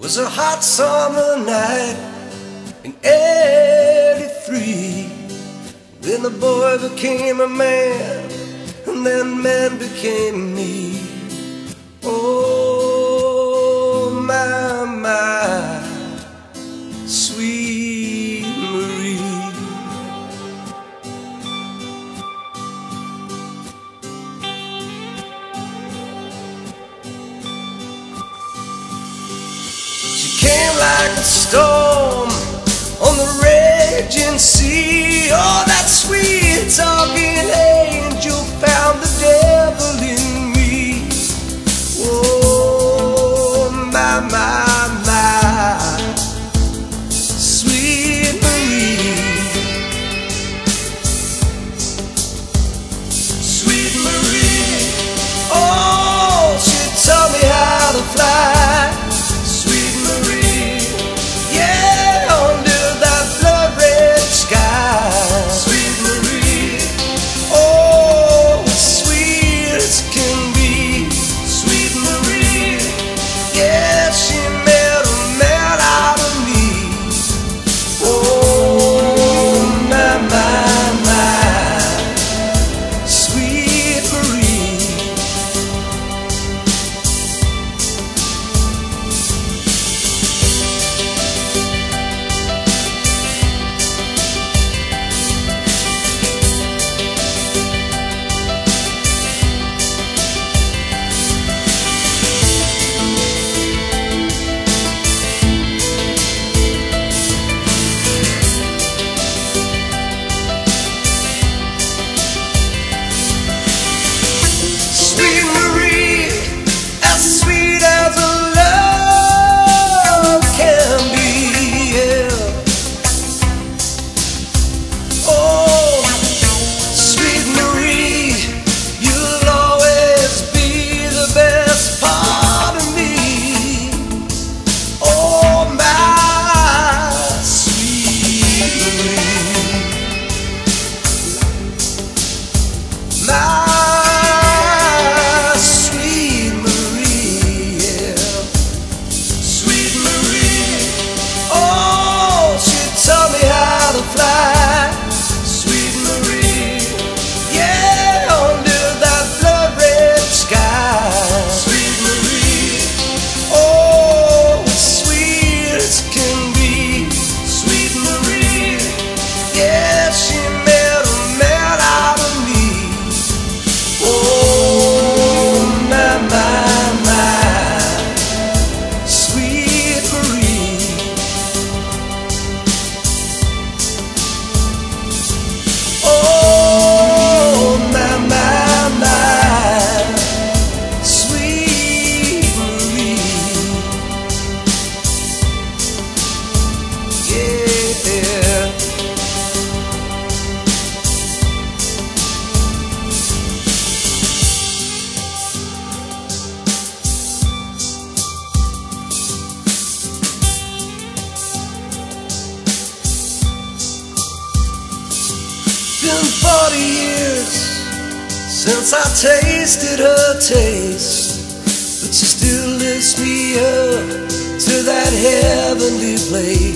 was a hot summer night in 83 Then the boy became a man and then man became me. Oh storm on the raging sea. Oh, that sweet talk. 40 years since I tasted her taste But she still lifts me up to that heavenly place.